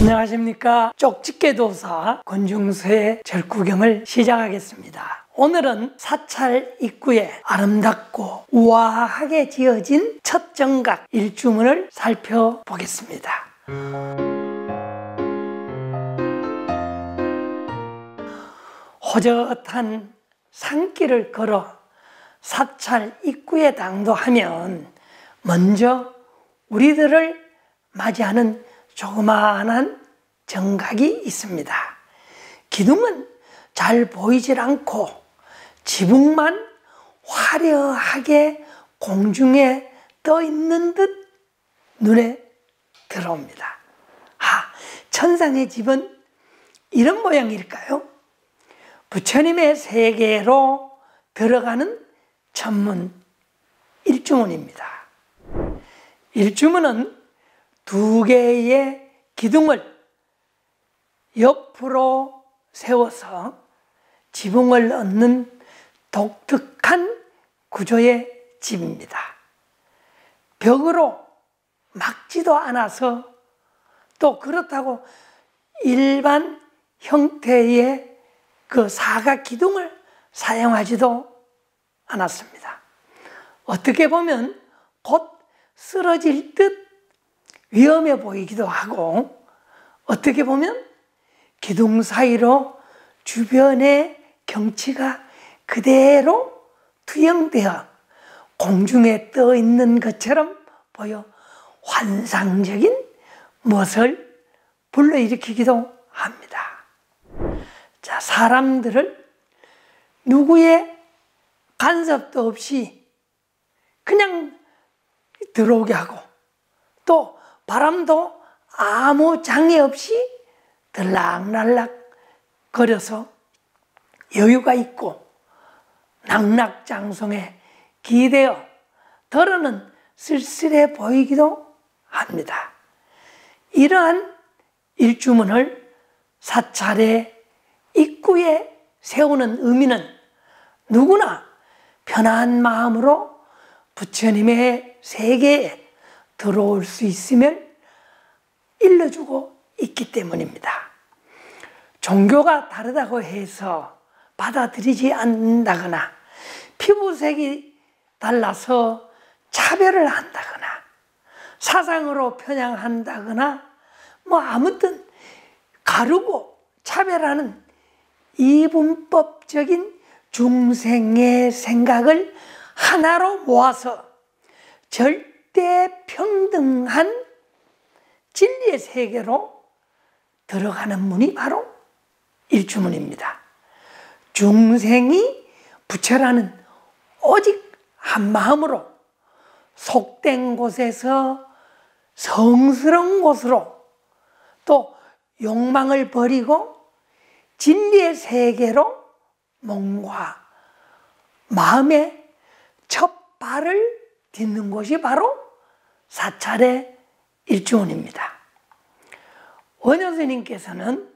안녕하십니까. 쪽집게도사 권중수의 절구경을 시작하겠습니다. 오늘은 사찰 입구에 아름답고 우아하게 지어진 첫 정각 일주문을 살펴보겠습니다. 호젓한 산길을 걸어 사찰 입구에 당도하면 먼저 우리들을 맞이하는 조그마한 정각이 있습니다. 기둥은 잘 보이질 않고 지붕만 화려하게 공중에 떠 있는 듯 눈에 들어옵니다. 아, 천상의 집은 이런 모양일까요? 부처님의 세계로 들어가는 천문 일주문입니다. 일주문은 두 개의 기둥을 옆으로 세워서 지붕을 얻는 독특한 구조의 집입니다. 벽으로 막지도 않아서 또 그렇다고 일반 형태의 그 사각 기둥을 사용하지도 않았습니다. 어떻게 보면 곧 쓰러질 듯 위험해 보이기도 하고 어떻게 보면 기둥 사이로 주변의 경치가 그대로 투영되어 공중에 떠 있는 것처럼 보여 환상적인 멋을 불러일으키기도 합니다. 자, 사람들을 누구의 간섭도 없이 그냥 들어오게 하고 또 바람도 아무 장애 없이 들락날락 거려서 여유가 있고 낙낙장성에 기대어 덜어는 쓸쓸해 보이기도 합니다. 이러한 일주문을 사찰의 입구에 세우는 의미는 누구나 편한 마음으로 부처님의 세계에 들어올 수 있음을 일러주고 있기 때문입니다. 종교가 다르다고 해서 받아들이지 않는다거나 피부색이 달라서 차별을 한다거나 사상으로 편향한다거나 뭐 아무튼 가르고 차별하는 이분법적인 중생의 생각을 하나로 모아서 절 대 평등한 진리의 세계로 들어가는 문이 바로 일주문입니다. 중생이 부처라는 오직 한 마음으로 속된 곳에서 성스러운 곳으로 또 욕망을 버리고 진리의 세계로 몸과 마음의 첫 발을 딛는 곳이 바로 사찰의 일주원입니다. 원효 스님께서는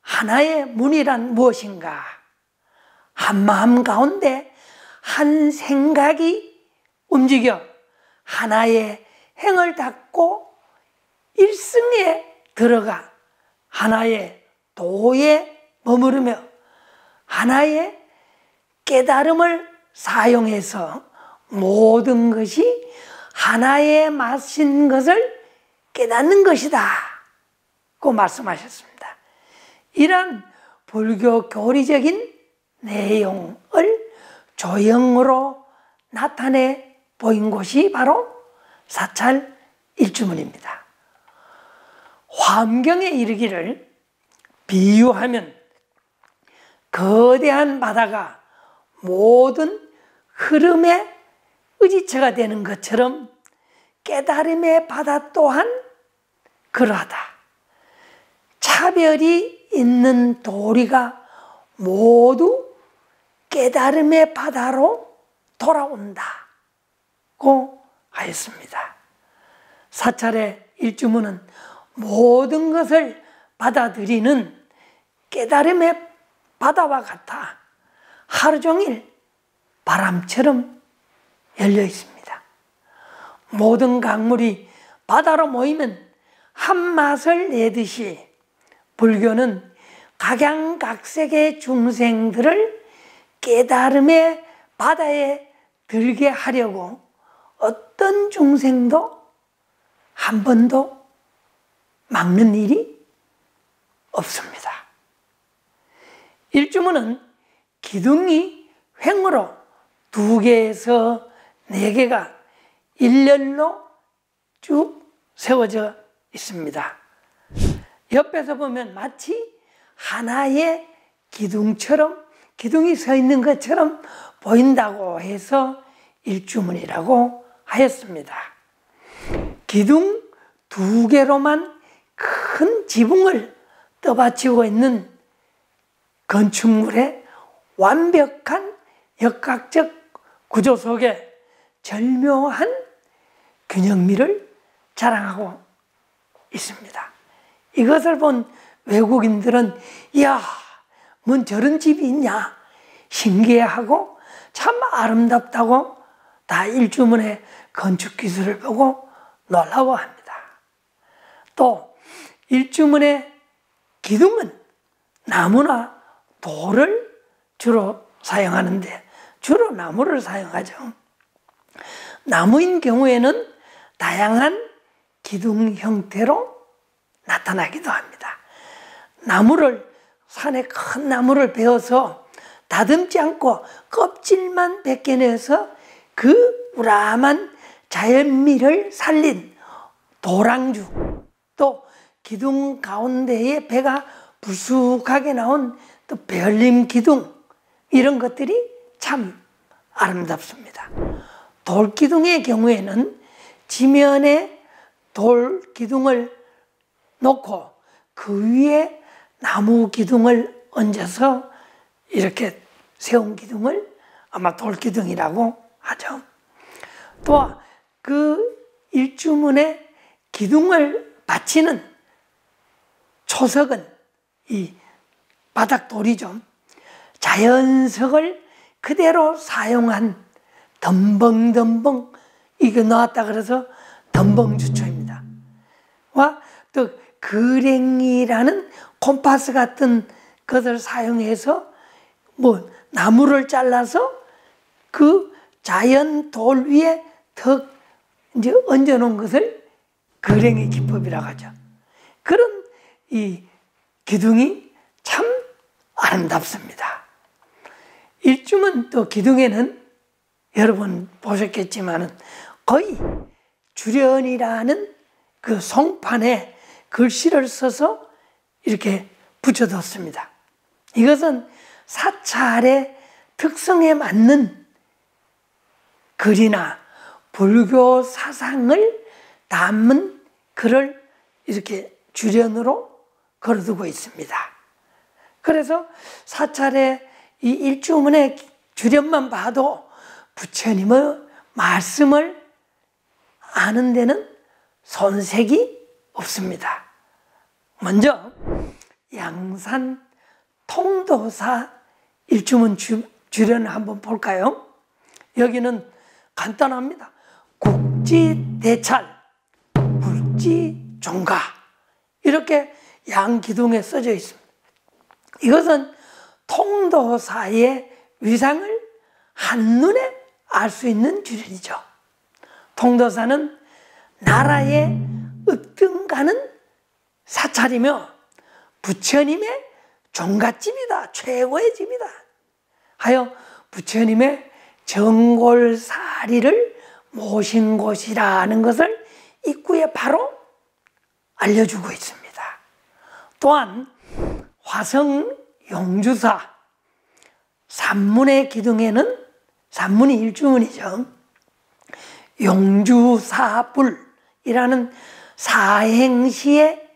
하나의 문이란 무엇인가? 한 마음 가운데 한 생각이 움직여 하나의 행을 닦고 일승에 들어가 하나의 도에 머무르며 하나의 깨달음을 사용해서 모든 것이 하나의 맛인 것을 깨닫는 것이다. 고 말씀하셨습니다. 이런 불교 교리적인 내용을 조형으로 나타내 보인 곳이 바로 사찰 일주문입니다. 환경에 이르기를 비유하면 거대한 바다가 모든 흐름의 의지처가 되는 것처럼 깨달음의 바다 또한 그러하다. 차별이 있는 도리가 모두 깨달음의 바다로 돌아온다고 하였습니다. 사찰의 일주문은 모든 것을 받아들이는 깨달음의 바다와 같아 하루 종일 바람처럼 열려 있습니다. 모든 강물이 바다로 모이면 한 맛을 내듯이 불교는 각양각색의 중생들을 깨달음의 바다에 들게 하려고 어떤 중생도 한 번도 막는 일이 없습니다. 일주문은 기둥이 횡으로 두 개에서 네 개가 일렬로 쭉 세워져 있습니다. 옆에서 보면 마치 하나의 기둥처럼 기둥이 서 있는 것처럼 보인다고 해서 일주문이라고 하였습니다. 기둥 두 개로만 큰 지붕을 떠받치고 있는 건축물의 완벽한 역학적 구조 속에 절묘한 균형미를 자랑하고 있습니다. 이것을 본 외국인들은 이야, 뭔 저런 집이 있냐 신기해하고 참 아름답다고 다 일주문의 건축 기술을 보고 놀라워합니다. 또 일주문의 기둥은 나무나 돌을 주로 사용하는데 주로 나무를 사용하죠. 나무인 경우에는 다양한 기둥 형태로 나타나기도 합니다. 나무를 산에 큰 나무를 베어서 다듬지 않고 껍질만 벗겨내서 그 우람한 자연미를 살린 도랑주 또 기둥 가운데에 배가 불쑥하게 나온 또 별림 기둥 이런 것들이 참 아름답습니다. 돌기둥의 경우에는 지면에 돌 기둥을 놓고 그 위에 나무 기둥을 얹어서 이렇게 세운 기둥을 아마 돌 기둥이라고 하죠. 또 그 일주문에 기둥을 받치는 초석은 이 바닥 돌이죠. 자연석을 그대로 사용한 덤벙덤벙 이거 나왔다 그래서 덤벙주초입니다. 와, 또 그랭이라는 콤파스 같은 것을 사용해서 뭐 나무를 잘라서 그 자연 돌 위에 턱 이제 얹어 놓은 것을 그랭이 기법이라고 하죠. 그런 이 기둥이 참 아름답습니다. 일주면 또 기둥에는 여러분 보셨겠지만은 거의 주련이라는 그 송판에 글씨를 써서 이렇게 붙여뒀습니다. 이것은 사찰의 특성에 맞는 글이나 불교 사상을 담은 글을 이렇게 주련으로 걸어두고 있습니다. 그래서 사찰의 이 일주문의 주련만 봐도 부처님의 말씀을 아는 데는 손색이 없습니다. 먼저 양산 통도사 일주문 주, 주련을 한번 볼까요? 여기는 간단합니다. 국지대찰, 불지종가 이렇게 양기둥에 써져 있습니다. 이것은 통도사의 위상을 한눈에 알 수 있는 주련이죠. 통도사는 나라의 으뜸가는 사찰이며 부처님의 종갓집이다. 최고의 집이다. 하여 부처님의 정골사리를 모신 곳이라는 것을 입구에 바로 알려주고 있습니다. 또한 화성 용주사 산문의 기둥에는 산문이 일주문이죠. 용주사불이라는 사행시의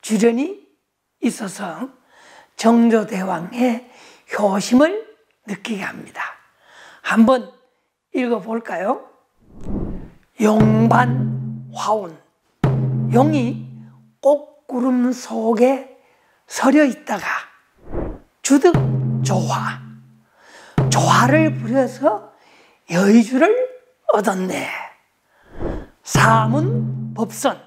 주련이 있어서 정조대왕의 효심을 느끼게 합니다. 한번 읽어볼까요? 용반 화운 용이 꽃구름 속에 서려 있다가 주득 조화 조화를 부려서 여의주를 얻었네. 사문 법선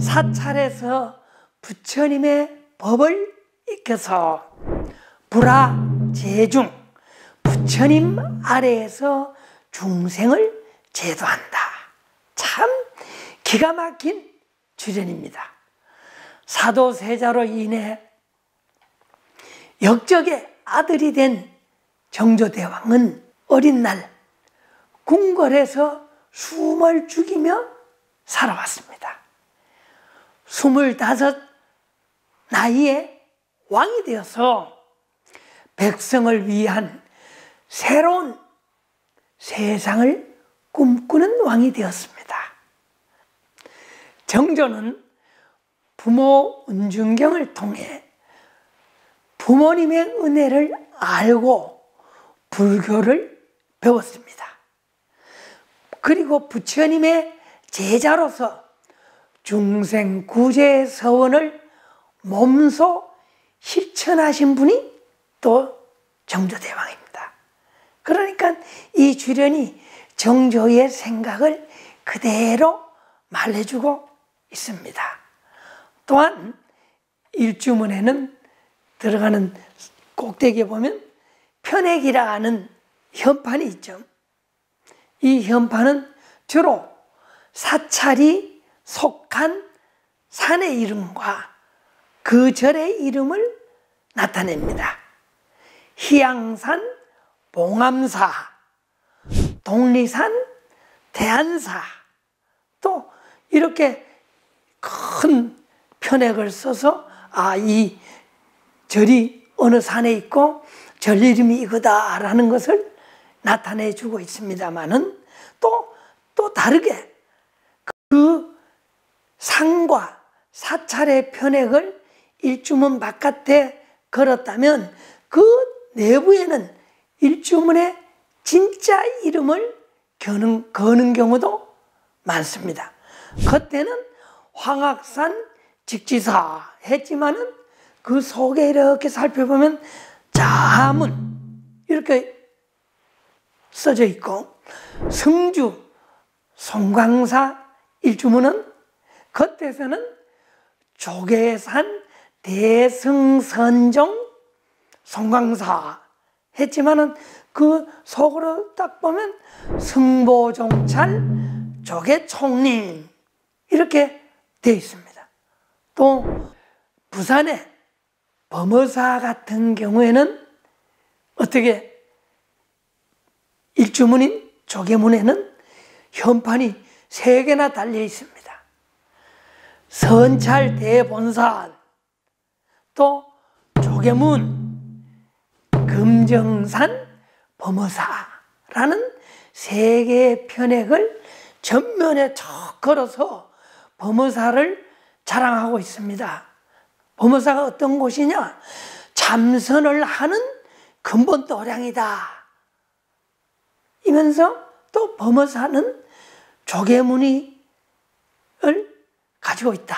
사찰에서 부처님의 법을 익혀서 불화 제중 부처님 아래에서 중생을 제도한다. 참 기가 막힌 주전입니다. 사도세자로 인해 역적의 아들이 된 정조대왕은 어린 날 궁궐에서 숨을 죽이며 살아왔습니다. 스물다섯 나이에 왕이 되어서 백성을 위한 새로운 세상을 꿈꾸는 왕이 되었습니다. 정조는 부모 은중경을 통해 부모님의 은혜를 알고 불교를 배웠습니다. 그리고 부처님의 제자로서 중생 구제 서원을 몸소 실천하신 분이 또 정조대왕입니다. 그러니까 이 주련이 정조의 생각을 그대로 말해주고 있습니다. 또한 일주문에는 들어가는 꼭대기에 보면 편액이라 하는 현판이 있죠. 이 현판은 주로 사찰이 속한 산의 이름과 그 절의 이름을 나타냅니다. 희양산 봉암사, 독리산 대안사, 또 이렇게 큰 편액을 써서 아, 이 절이 어느 산에 있고 절 이름이 이거다라는 것을 나타내 주고 있습니다만은 또, 또 다르게 그 상과 사찰의 편액을 일주문 바깥에 걸었다면 그 내부에는 일주문의 진짜 이름을 거는, 거는 경우도 많습니다. 그때는 황악산 직지사 했지만은 그 속에 이렇게 살펴보면 자문 이렇게 써져 있고 성주 송광사 일주문은 겉에서는 조계산 대승선종 송광사 했지만은 그 속으로 딱 보면 승보종찰 조계총림 이렇게 되어 있습니다. 또 부산의 범어사 같은 경우에는 어떻게 일주문인 조계문에는 현판이 세 개나 달려 있습니다. 선찰 대본산, 또 조계문, 금정산, 범어사라는 세 개의 편액을 전면에 척 걸어서 범어사를 자랑하고 있습니다. 범어사가 어떤 곳이냐? 참선을 하는 근본 도량이다. 이면서 또 범어사는 조개무늬를 가지고 있다.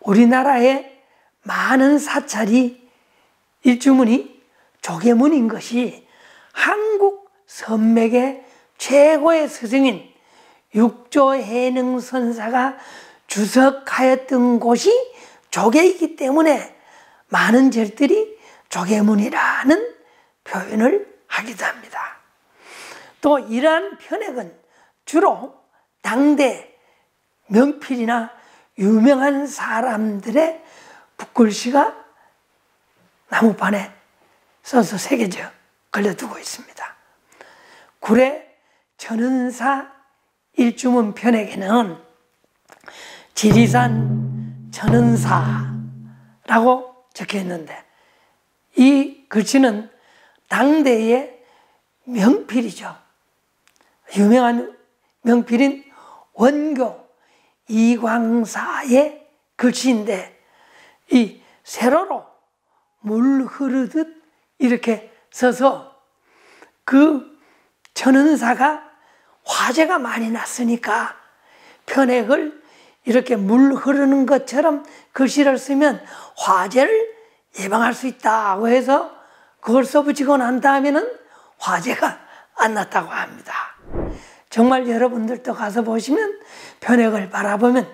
우리나라의 많은 사찰이 일주문이 조개문인 것이 한국 선맥의 최고의 스승인 육조 해능 선사가 주석하였던 곳이 조개이기 때문에 많은 절들이 조개문이라는 표현을 하기도 합니다. 또 이러한 편액은 주로 당대 명필이나 유명한 사람들의 붓글씨가 나무판에 써서 새겨져 걸려두고 있습니다. 구례 전은사 일주문 편에게는 지리산 전은사라고 적혀 있는데 이 글씨는 당대의 명필이죠. 유명한 명필인 원교 이광사의 글씨인데 이 세로로 물 흐르듯 이렇게 써서 그 전은사가 화재가 많이 났으니까 편액을 이렇게 물 흐르는 것처럼 글씨를 쓰면 화재를 예방할 수 있다고 해서 그걸 써붙이고 난 다음에는 화재가 안 났다고 합니다. 정말 여러분들도 가서 보시면 편액을 바라보면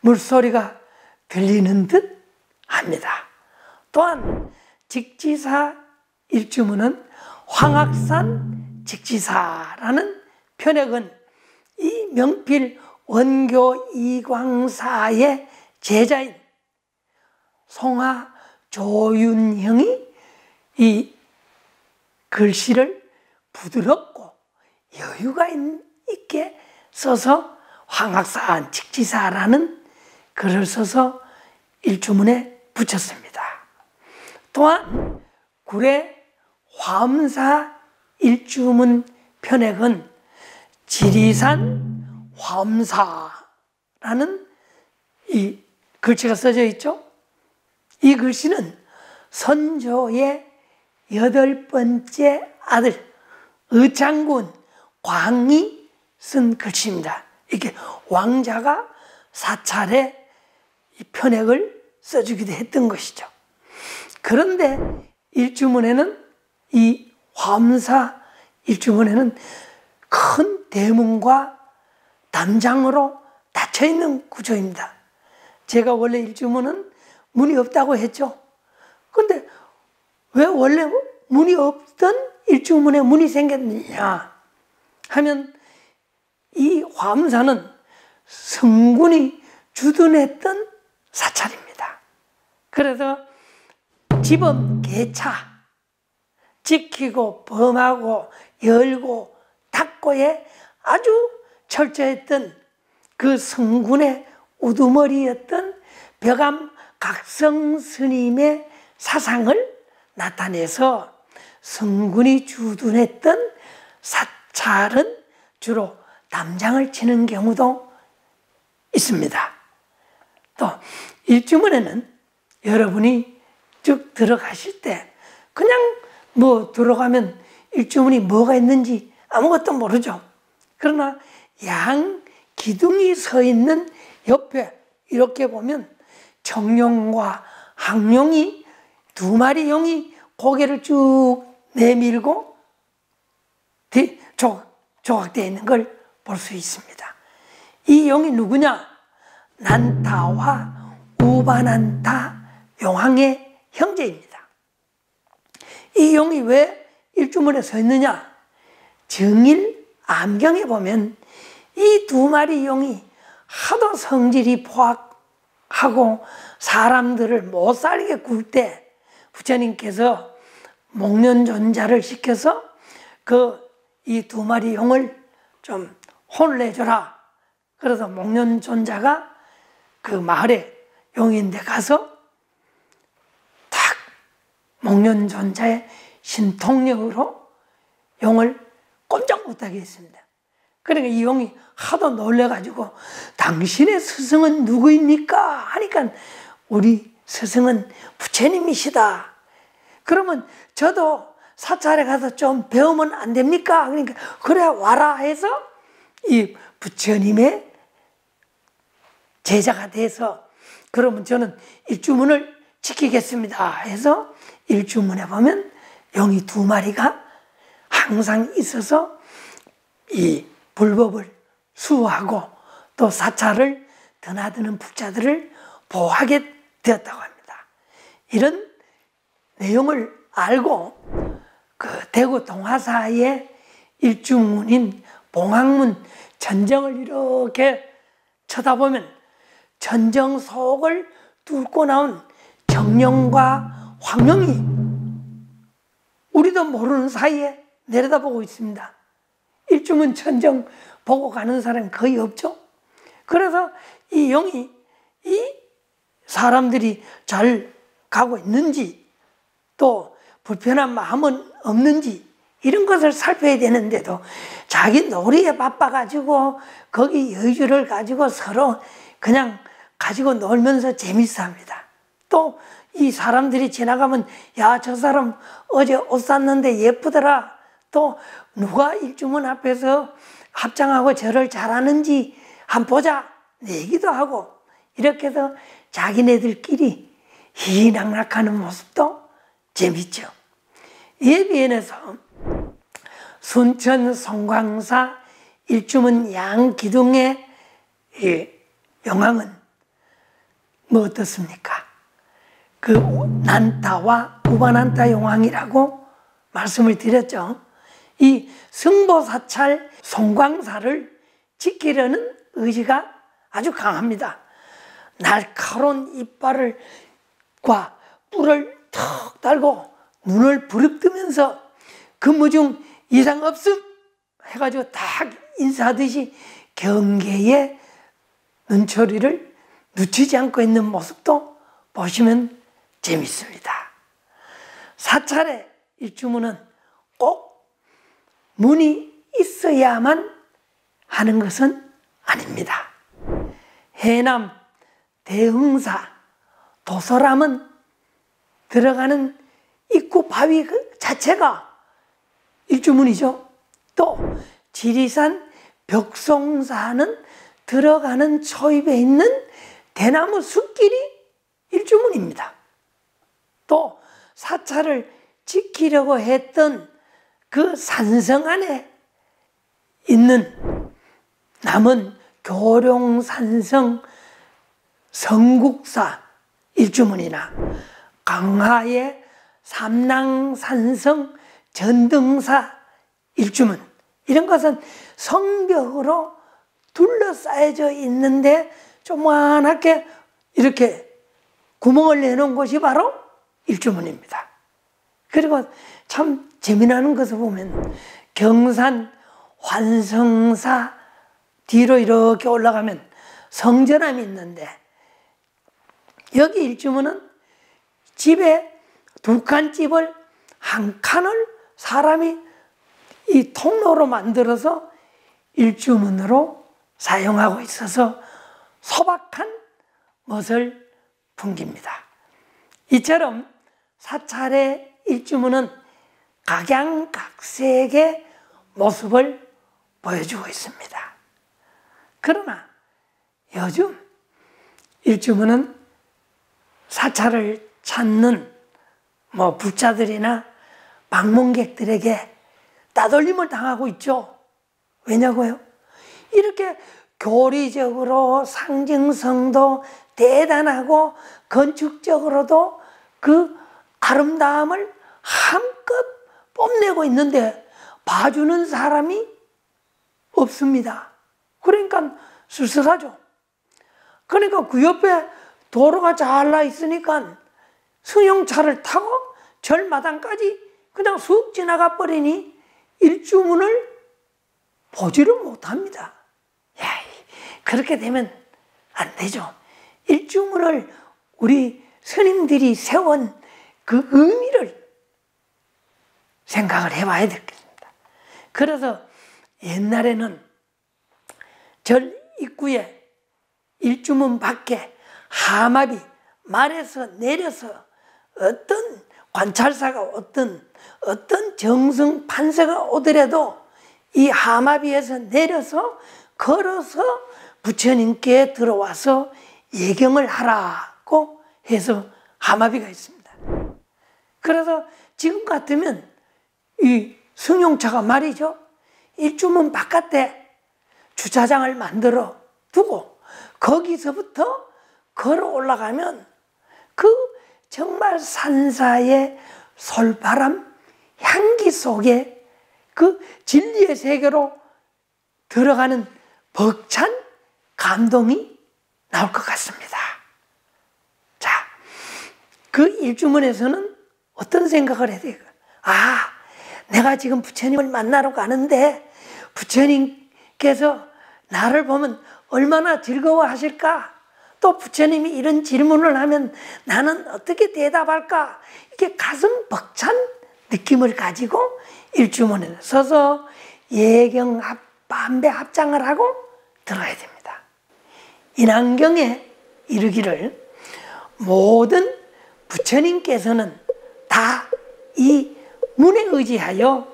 물소리가 들리는 듯 합니다. 또한 직지사 일주문은 황학산 직지사라는 편액은 이 명필 원교 이광사의 제자인 송하 조윤형이 이 글씨를 부드럽고 여유가 있게 써서 황학산 직지사라는 글을 써서 일주문에 붙였습니다. 또한 구례 화엄사 일주문 편액은 지리산 화엄사라는 이 글씨가 써져 있죠. 이 글씨는 선조의 여덟 번째 아들 의장군 광이 쓴 글씨입니다. 이렇게 왕자가 사찰에 이 편액을 써주기도 했던 것이죠. 그런데 일주문에는 이 화엄사 일주문에는 큰 대문과 담장으로 닫혀 있는 구조입니다. 제가 원래 일주문은 문이 없다고 했죠. 근데 왜 원래 문이 없던 일주문에 문이 생겼느냐 하면 이 화엄사는 성군이 주둔했던 사찰입니다. 그래서 집은 개차 지키고 범하고 열고 닫고에 아주 철저했던 그 성군의 우두머리였던 벽암 각성 스님의 사상을 나타내서 성군이 주둔했던 사찰은 주로 담장을 치는 경우도 있습니다. 또 일주문에는 여러분이 쭉 들어가실 때 그냥 뭐 들어가면 일주문이 뭐가 있는지 아무것도 모르죠. 그러나 양 기둥이 서 있는 옆에 이렇게 보면 정룡과 항룡이 두 마리 용이 고개를 쭉 내밀고 조각되어 있는 걸 볼 수 있습니다. 이 용이 누구냐? 난타와 우바난타 용왕의 형제입니다. 이 용이 왜 일주문에 서 있느냐? 정일 암경에 보면 이 두 마리 용이 하도 성질이 포악하고 사람들을 못 살게 굴때 부처님께서 목련존자를 시켜서 그 이 두 마리 용을 좀 혼내줘라. 그래서 목련존자가 그 마을에 용인데 가서 딱 목련존자의 신통력으로 용을 꼼짝 못하게 했습니다. 그러니까 이 용이 하도 놀래가지고 당신의 스승은 누구입니까? 하니까 우리 스승은 부처님이시다. 그러면 저도 사찰에 가서 좀 배우면 안 됩니까? 그러니까 그래 와라 해서 이 부처님의 제자가 돼서 그러면 저는 일주문을 지키겠습니다 해서 일주문에 보면 용이 두 마리가 항상 있어서 이 불법을 수호하고 또 사찰을 드나드는 불자들을 보호하게 되었다고 합니다. 이런 내용을 알고 그 대구 동화사의 일주문인 봉학문 전정을 이렇게 쳐다보면 전정 속을 뚫고 나온 정령과 황령이 우리도 모르는 사이에 내려다보고 있습니다. 일주문 천정 보고 가는 사람 거의 없죠. 그래서 이 영이 이 사람들이 잘 가고 있는지 또 불편한 마음은 없는지 이런 것을 살펴야 되는데도 자기 놀이에 바빠가지고 거기 여유를 가지고 서로 그냥 가지고 놀면서 재밌어 합니다. 또 이 사람들이 지나가면 야 저 사람 어제 옷 샀는데 예쁘더라. 또 누가 일주문 앞에서 합장하고 절을 잘하는지 한 보자 얘기도 하고 이렇게 해서 자기네들끼리 희낙락하는 모습도 재밌죠. 이에 비해서 순천 송광사 일주문 양 기둥의 영향은 뭐 어떻습니까? 그 난타와 우반난타 용왕이라고 말씀을 드렸죠. 이 승보사찰 송광사를 지키려는 의지가 아주 강합니다. 날카로운 이빨을 과 뿔을 턱 달고 눈을 부릅뜨면서 근무 중 이상 없음 해가지고 딱 인사하듯이 경계의 눈초리를 늦추지 않고 있는 모습도 보시면 재밌습니다. 사찰의 일주문은 꼭 문이 있어야만 하는 것은 아닙니다. 해남 대흥사 도서람은 들어가는 입구 바위 그 자체가 일주문이죠. 또 지리산 벽송사는 들어가는 초입에 있는 대나무 숲길이 일주문입니다. 또 사찰을 지키려고 했던 그 산성 안에 있는 남은 교룡산성 성국사 일주문이나 강화의 삼랑산성 전등사 일주문 이런 것은 성벽으로 둘러싸여져 있는데 조만하게 이렇게 구멍을 내놓은 곳이 바로 일주문입니다. 그리고 참 재미나는 것을 보면 경산 환성사 뒤로 이렇게 올라가면 성전함이 있는데 여기 일주문은 집에 두 칸 집을 한 칸을 사람이 이 통로로 만들어서 일주문으로 사용하고 있어서 소박한 멋을 풍깁니다. 이처럼 사찰의 일주문은 각양각색의 모습을 보여주고 있습니다. 그러나 요즘 일주문은 사찰을 찾는 뭐 부자들이나 방문객들에게 따돌림을 당하고 있죠. 왜냐고요? 이렇게 교리적으로 상징성도 대단하고 건축적으로도 그 아름다움을 한껏 뽐내고 있는데 봐주는 사람이 없습니다. 그러니까 쓸쓸하죠. 그러니까 그 옆에 도로가 잘 나 있으니까 승용차를 타고 절마당까지 그냥 쑥 지나가 버리니 일주문을 보지를 못합니다. 야, 그렇게 되면 안 되죠. 일주문을 우리 스님들이 세운 그 의미를 생각을 해봐야 되겠습니다. 그래서 옛날에는 절 입구에 일주문 밖에 하마비 말에서 내려서 어떤 관찰사가 어떤 어떤 정성 판세가 오더라도 이 하마비에서 내려서 걸어서 부처님께 들어와서 예경을 하라고 해서 하마비가 있습니다. 그래서 지금 같으면 이 승용차가 말이죠. 일주문 바깥에 주차장을 만들어 두고 거기서부터 걸어 올라가면 그 정말 산사의 솔바람 향기 속에 그 진리의 세계로 들어가는 벅찬 감동이 나올 것 같습니다. 자, 그 일주문에서는 어떤 생각을 해야 돼요? 아, 내가 지금 부처님을 만나러 가는데 부처님께서 나를 보면 얼마나 즐거워하실까? 또 부처님이 이런 질문을 하면 나는 어떻게 대답할까? 이렇게 가슴 벅찬 느낌을 가지고 일주문에 서서 예경 합, 반배 합장을 하고 들어야 됩니다. 인왕경에 이르기를 모든 부처님께서는 다 이 문에 의지하여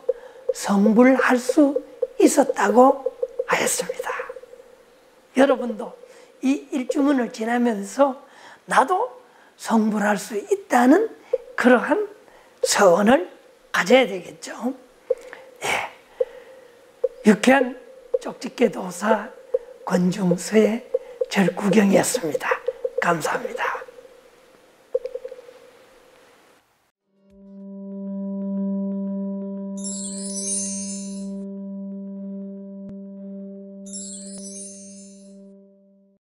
성불할 수 있었다고 하였습니다. 여러분도 이 일주문을 지나면서 나도 성불할 수 있다는 그러한 서원을 가져야 되겠죠. 예. 유쾌한 쪽집게 도사 권중서의 절구경이었습니다. 감사합니다.